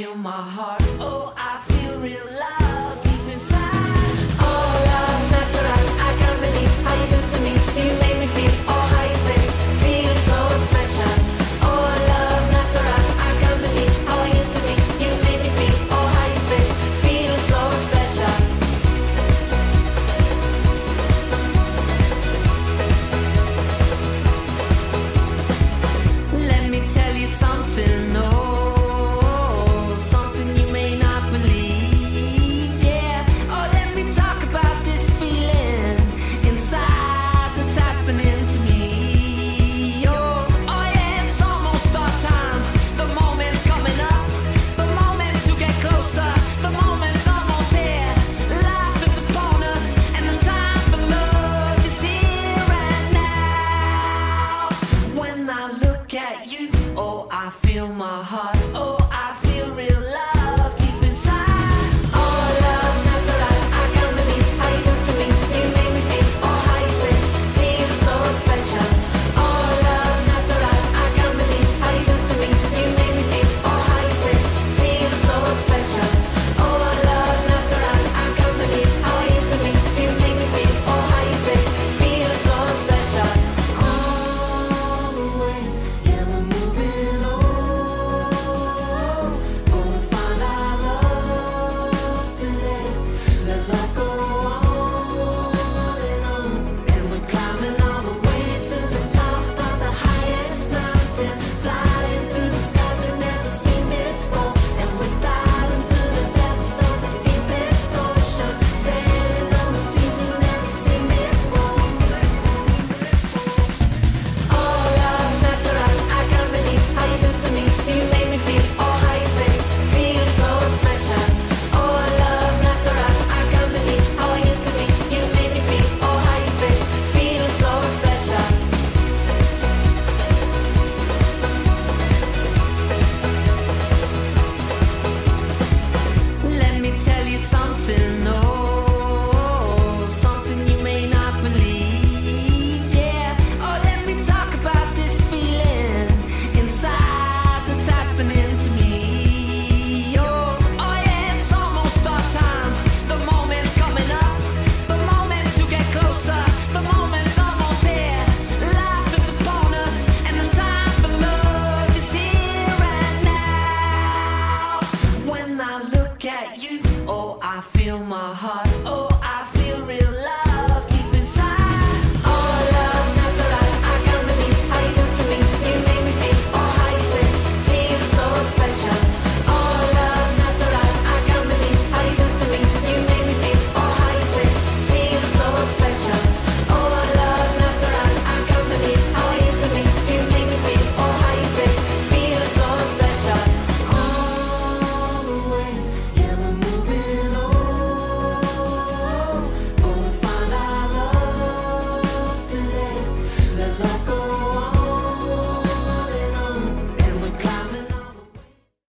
feel my heart yeah, you. Oh, I feel my heart. Oh.